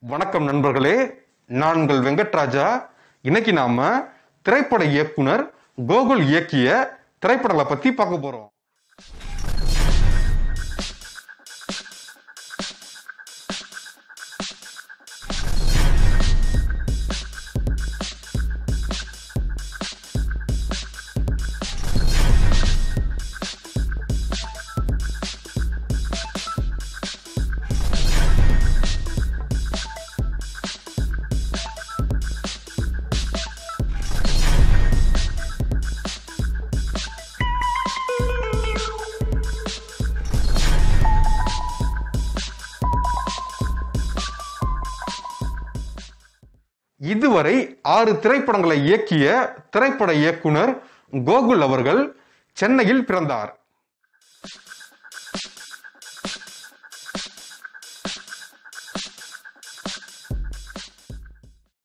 வணக்கம் நண்பர்களே நான் உங்கள் வெங்கட்ராஜா. இன்னைக்கு நாம திரைப்பட இயக்குனர் கோகுல் இயக்கிய திரைப்படங்களை பத்தி பார்க்க போறோம். இதுவரை ஆறு திரைப்படங்களை இயக்கிய திரைப்பட இயக்குனர் கோகுல் அவர்கள் சென்னையில் பிறந்தார்.